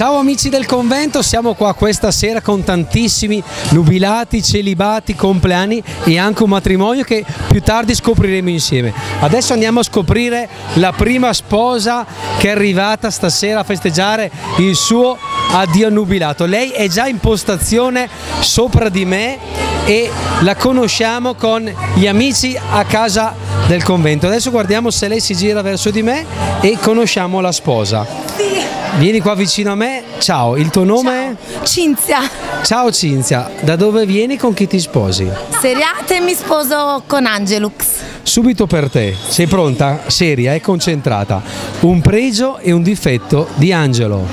Ciao amici del convento, siamo qua questa sera con tantissimi nubilati, celibati, compleanni e anche un matrimonio che più tardi scopriremo insieme. Adesso andiamo a scoprire la prima sposa che è arrivata stasera a festeggiare il suo addio nubilato. Lei è già in postazione sopra di me e la conosciamo con gli amici a casa del convento. Adesso guardiamo se lei si gira verso di me e conosciamo la sposa. Sì. Vieni qua vicino a me. Ciao, il tuo nome? Ciao. Cinzia. Ciao Cinzia, da dove vieni con chi ti sposi? Seriate mi sposo con Angelux. Subito per te, sei pronta? Seria e concentrata. Un pregio e un difetto di Angelo.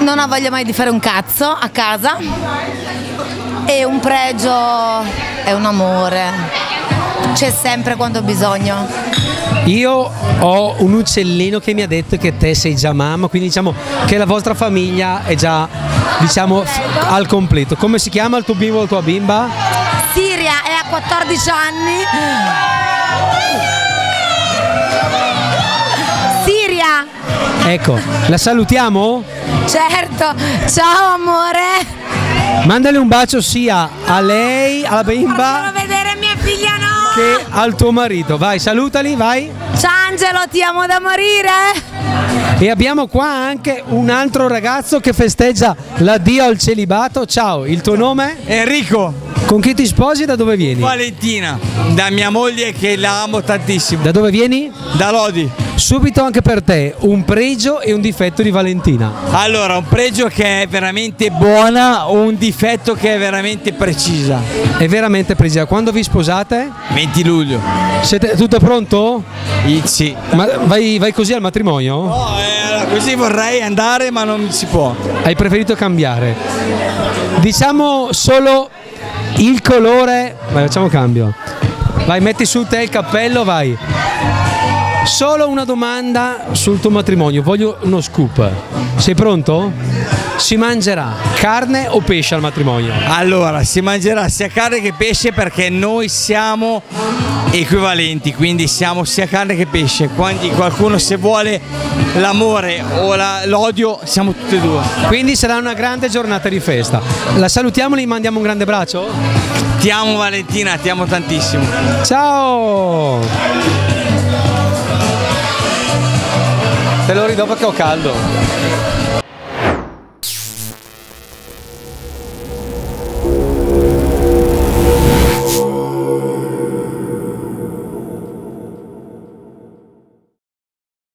Non ho voglia mai di fare un cazzo a casa. E un pregio è un amore. C'è sempre quando ho bisogno. Io ho un uccellino che mi ha detto che te sei già mamma, quindi diciamo che la vostra famiglia è già diciamo al completo. Come si chiama il tuo bimbo o la tua bimba? Siria è a 14 anni. Siria, Ecco, la salutiamo? certo. Ciao amore. Mandale un bacio sia a lei, alla bimba, che al tuo marito. Vai, salutali, vai. Ciao Angelo, ti amo da morire. E abbiamo qua anche un altro ragazzo che festeggia l'addio al celibato. Ciao, il tuo nome? Enrico, Con chi ti sposi e da dove vieni? Valentina, da mia moglie che la amo tantissimo. Da dove vieni? Da Lodi. Subito anche per te un pregio e un difetto di Valentina. Allora, un pregio che è veramente buona, un difetto che è veramente precisa. È veramente precisa. Quando vi sposate? 20 luglio. Siete tutto pronto? Sì. Ma vai, vai così al matrimonio? No, eh, così vorrei andare ma non si può. Hai preferito cambiare? Diciamo solo il colore. Vai, facciamo cambio. Vai, metti su te il cappello, vai. Solo una domanda sul tuo matrimonio, voglio uno scoop. Sei pronto? Si mangerà carne o pesce al matrimonio? Allora, si mangerà sia carne che pesce perché noi siamo equivalenti, quindi siamo sia carne che pesce. Quindi qualcuno se vuole l'amore o la- l'odio, siamo tutti e due. Quindi sarà una grande giornata di festa. La salutiamo e gli mandiamo un grande braccio? Ti amo Valentina, ti amo tantissimo. Ciao! Te lo rido perché ho caldo.